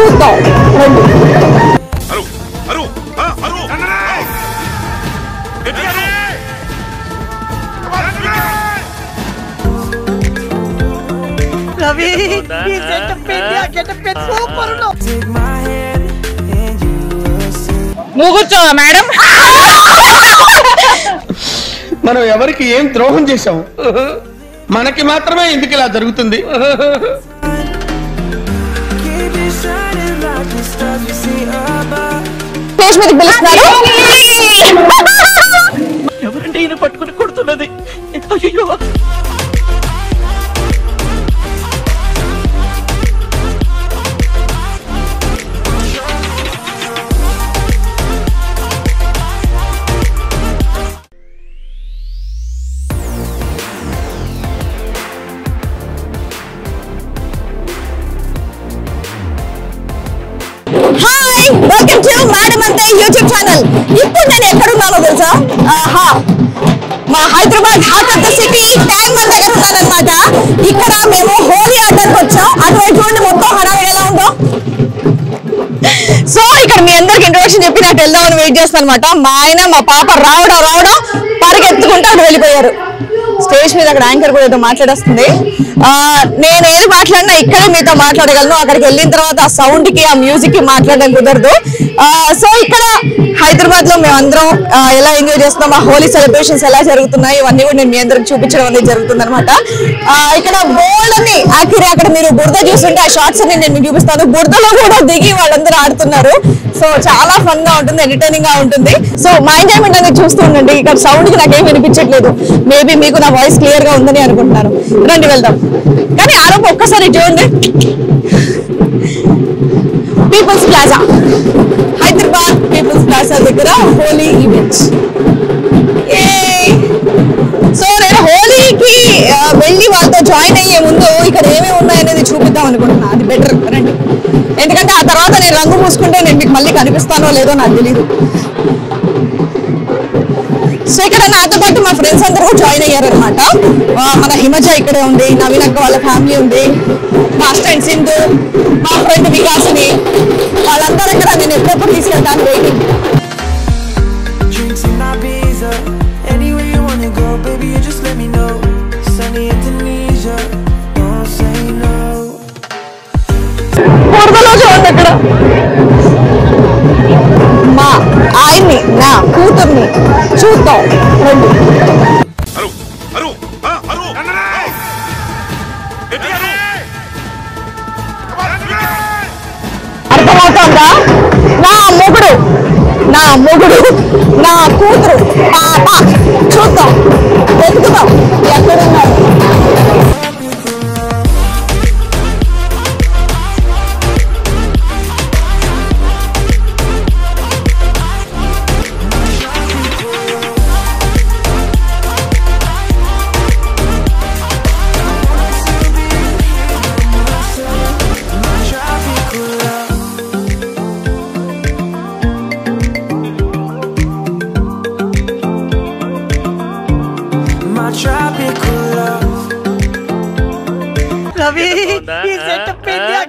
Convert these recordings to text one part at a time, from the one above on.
చూద్దాం. రండి. Ravi super madam? మనం ఎవరికి ఏం ద్రోహం చేశాం? మనకి మాత్రమే ఎందుకు ఇలా జరుగుతుంది? స్టేజ్ మీదకి పిలుస్తున్నారు ఎవరంటే ఈయన పట్టుకుని కొడుతున్నది? అయ్యో యూట్యూబ్ ఛానల్. ఇప్పుడు నేను ఎక్కడున్నానో తెలుసా? ఆహా. మా Hyderabad heart of the city Tank Bund దగ్గర ఉన్నానమాట ఇక్కడ మేము హోలీ ఆడడానికి వచ్చాం. అటువైపు చూడండి మొత్తం హడావిడి ఎలా ఉందో? సో ఇక్కడ మీ అందరికి ఇంట్రొడక్షన్ చెప్పి నాకు వెళ్దామని వెయిట్ చేస్తాను అనమాట మా ఆయన మా పాప రావడం రావడం పరిగెత్తుకుంటూ అటు వెళ్ళిపోయారు. స్టేజ్ మీద అక్కడ యాంకర్ కూడా ఏదో మాట్లాడేస్తుంది. నేను ఏది మాట్లాడినా ఇక్కడే మీతో మాట్లాడగలను. అక్కడికి వెళ్ళిన తర్వాత ఆ సౌండ్కి ఆ మ్యూజిక్కి మాట్లాడడం కుదరదు. సో ఇక్కడ హైదరాబాద్లో మేమందరం ఎలా ఎంజాయ్ చేస్తున్నాం ఆ హోలీ సెలబ్రేషన్స్ ఎలా జరుగుతున్నాయి ఇవన్నీ కూడా నేను మీ అందరికి చూపించడం అనేది జరుగుతుంది అనమాట ఇక్కడ బోల్డ్ అని యాక్చువల్లీ అక్కడ మీరు బురద చూస్తుంటే ఆ షార్ట్స్ అన్ని నేను మీకు చూపిస్తాను. బురదలో కూడా దిగి వాళ్ళందరూ ఆడుతున్నారు. సో చాలా ఫన్గా ఉంటుంది ఎంటర్టైనింగ్గా ఉంటుంది. సో మా ఎంజాయ్మెంట్ అనేది చూస్తూ ఉండండి. ఇక్కడ సౌండ్కి నాకేం వినిపించట్లేదు. మేబీ మీకు నా వాయిస్ క్లియర్గా ఉందని అనుకుంటున్నాను. రండి వెళ్దాం. కానీ ఆరోపు ఒక్కసారి చూడండి. People's plaza Hyderabad people's plaza దగ్గర హోలీ ఈవెంట్స్ సో నేను హోలీకి వెళ్ళి వాళ్ళతో జాయిన్ అయ్యే ముందు ఇక్కడ ఏమేమి ఆ నేను రంగు మూసుకుంటే నేను మీకు మళ్ళీ కనిపిస్తానో లేదో నాకు తెలియదు సో ఇక్కడ నాతో పాటు మా ఫ్రెండ్స్ అందరూ జాయిన్ అయ్యారనమాట మన హిమజ ఇక్కడే ఉంది నవీన్ అక్క వాళ్ళ ఫ్యామిలీ ఉంది మాస్టర్ అండ్ సింధు మా ఫ్రెండ్ వికాస్ని. వాళ్ళందరూ ఇక్కడ నేను ఎప్పుడెప్పుడు తీసుకెళ్తాను వెయిటింగ్ నా కూతుర్ని చూద్దాం. రండి. అర్థమవుతోందా? నా మొగుడు నా మొగుడు నా కూతురు పాప. చూద్దాం. వెతుకుదాం. ఎక్కడున్నారు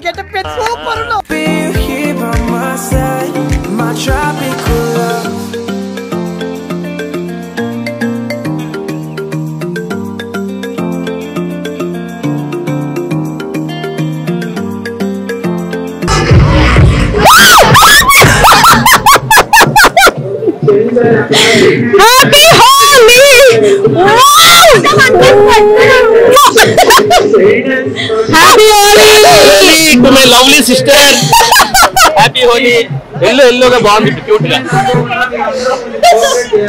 கெட்டப் பேர் super Be here by my side, my tropical love Happy Holi! Wow! Happy Holi! to my lovely sister happy Holi yellow ఎల్లోగా బాగుంది క్యూట్ గా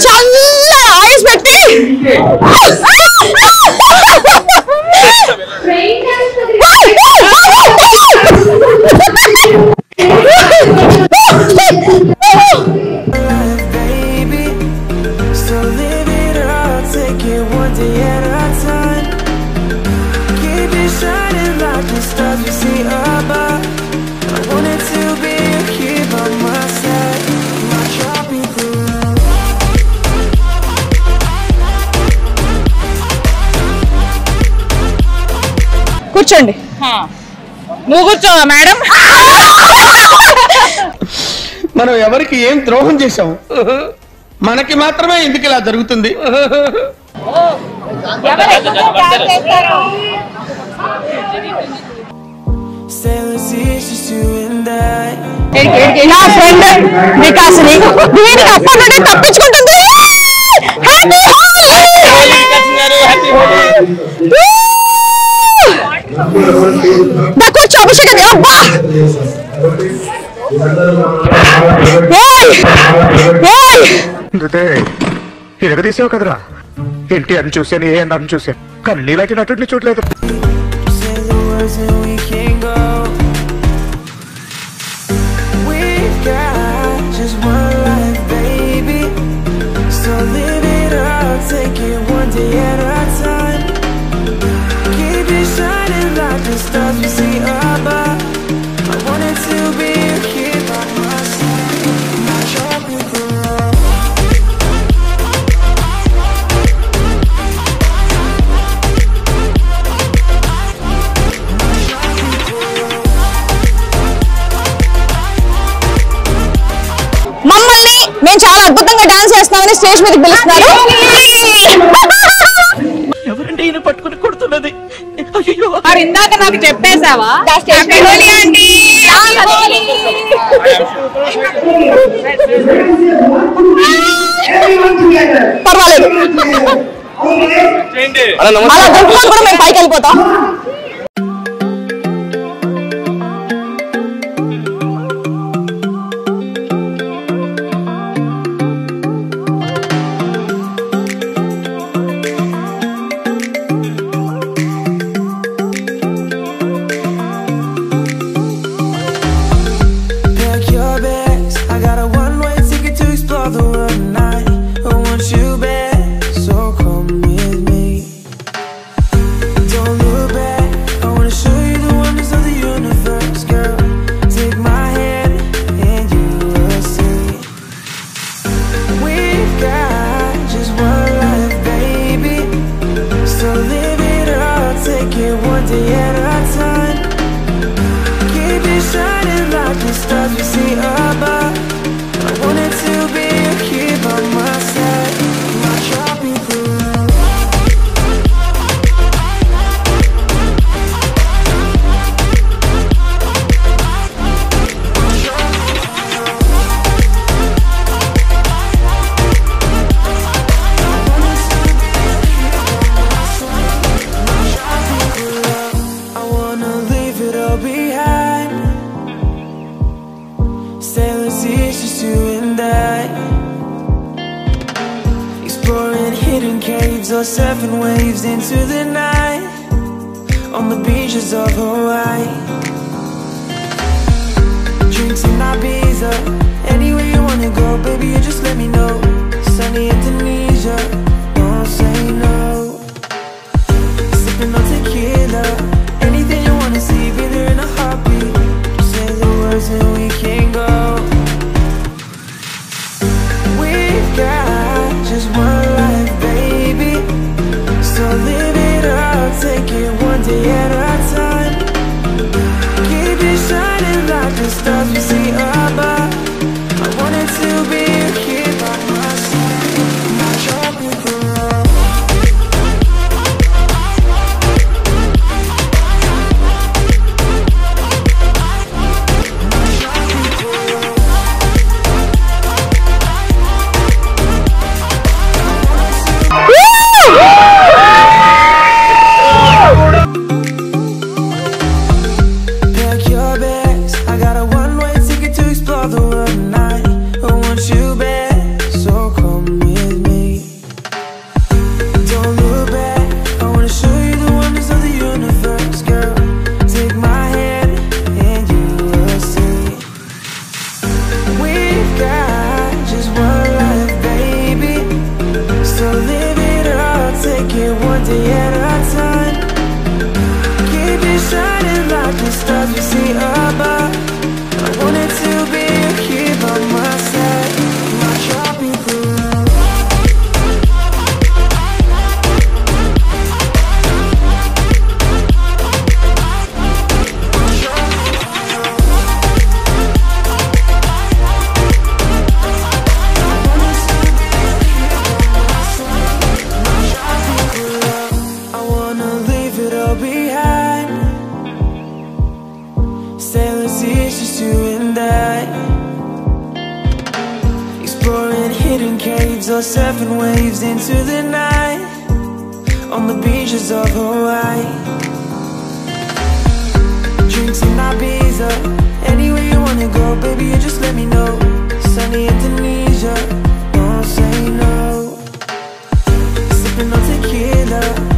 చల్ల ఐస్ పెట్టి కూర్చోండి. నువ్వు కూర్చోవా మేడం. మనం ఎవరికి ఏం ద్రోహం చేశాం మనకి మాత్రమే ఎందుకు ఇలా జరుగుతుంది? నా ఫ్రెండ్ వికాస్ని. దీనికి అప్పటి నుండి తప్పించుకుంటుంది. హ్యాపీ కూర్చో అభిషేకం అబ్బా ఇరగదీసావు కదరా. ఎన్టీఆర్ని చూశాను ఏ అన్నారని చూశాను. కానీ నీలాంటి చూడలేదు. the stars we see above I wanted to be here by my side My chocolate girl మమ్మల్ని మేము చాలా అద్భుతంగా డాన్స్ చేస్తామని స్టేజ్ మీదకి పిలుస్తున్నారు నాకు చెప్పేశావా? పర్వాలేదు. అలా కూడా మేము పైకి వెళ్ళిపోతాం. caves or surfing waves into the night On the beaches of Hawaii. Drinks in Ibiza Anywhere you wanna go, baby, you just let me know. Sunny Indonesia, don't say no. Sipping on tequila. hidden caves or surfing waves into the night On the beaches of Hawaii. Drinks in Ibiza Anywhere you wanna go, baby, you just let me know. Sunny Indonesia, don't say no. Sipping on tequila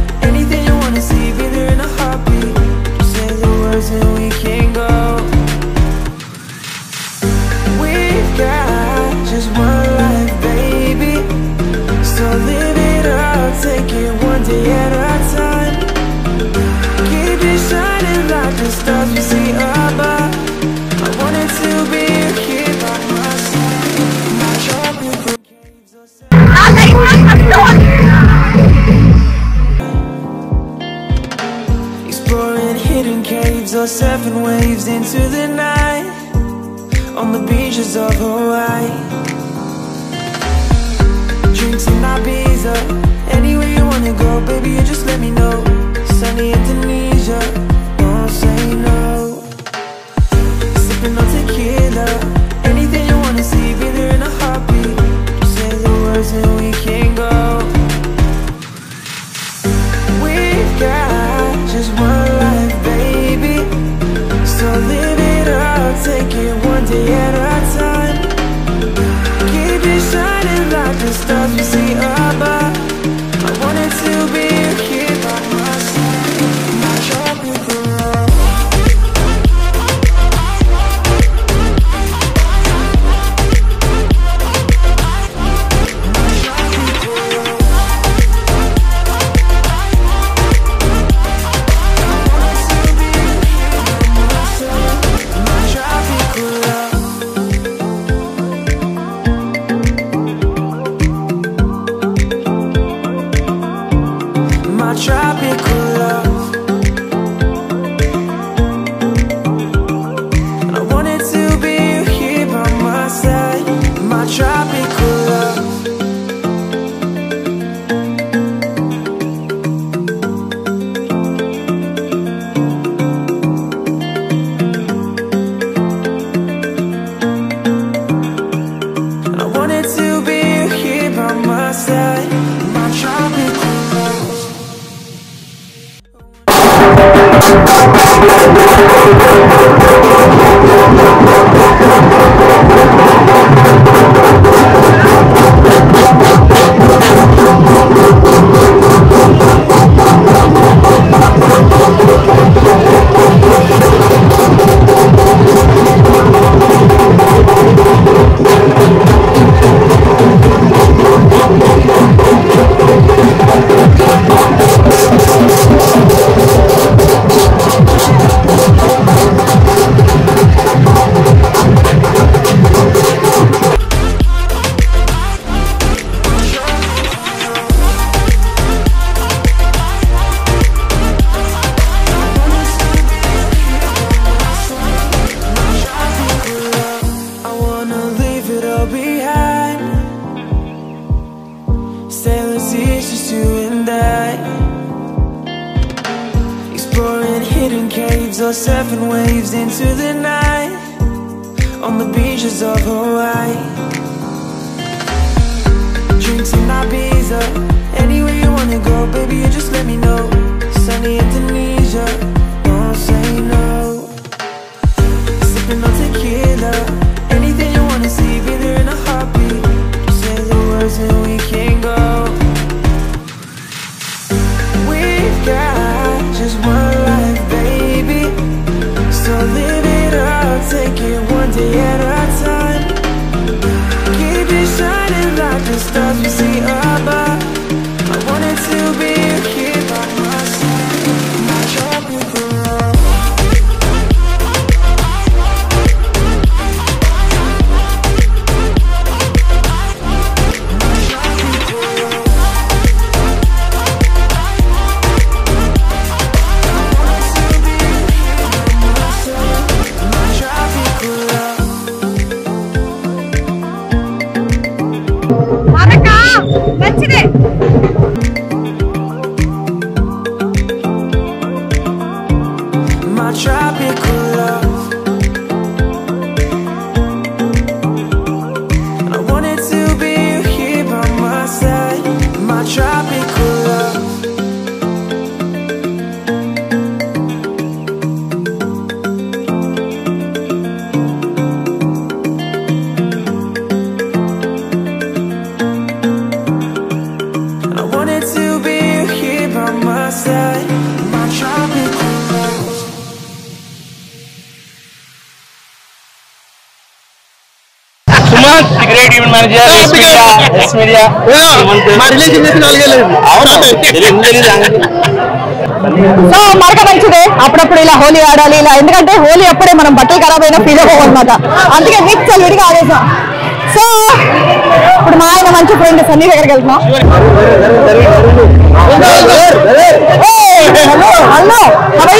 into the night on the beaches of so మరక మంచిదే అప్పుడప్పుడు ఇలా హోలీ ఆడాలి ఇలా ఎందుకంటే హోలీ అప్పుడే మనం బట్టలు ఖరాబ్ అయినా ఫీల్ అవ్వం అనమాట అందుకే మిక్స్ విడిగా ఆడేసాం. సో ఇప్పుడు మా ఆయన మంచి ఫ్రెండ్ సన్నీ దగ్గరికి వెళ్తున్నాం. Hello hello.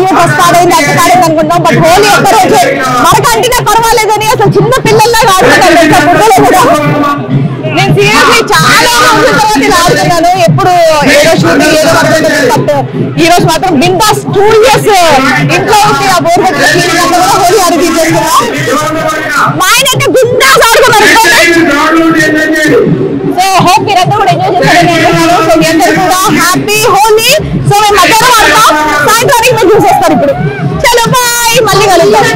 అయ్యో డ్రెస్ పాడైంది అట్ట పాడైంది అనుకుంటాం బట్ హోలీ ఒక్క రోజే మనకు అంటేనే పర్వాలేదని అసలు చిన్న పిల్లల్లాగా ఆడుతున్నాను కూడా. నేను సీరియస్లీ చాలా రోజుల తర్వాత ఇలా ఆడుతున్నాను. ఎప్పుడు ఏదో షూటింగ్ ఏదో బట్ ఈ రోజు మాత్రం బిందాస్ టూ ఇయర్స్ ఇంట్లో ఉండి ఆ బోర్ హోలీ ఆడి తీసేస్తున్నా మా ఆయన అయితే బిందాస్ ఆడుకున్నారు. సో హోప్ మీరందరూ కూడా ఎంజాయ్ అనుకుంటున్నాను సో మీ అందరూ కూడా హ్యాపీ హోలీ సో మేము మధ్యాహ్నం ఆడతాం సాయంత్రానికి మీరు చూసేస్తారు ఇప్పుడు. చలో బాయ్ మళ్ళీ కలుద్దాం.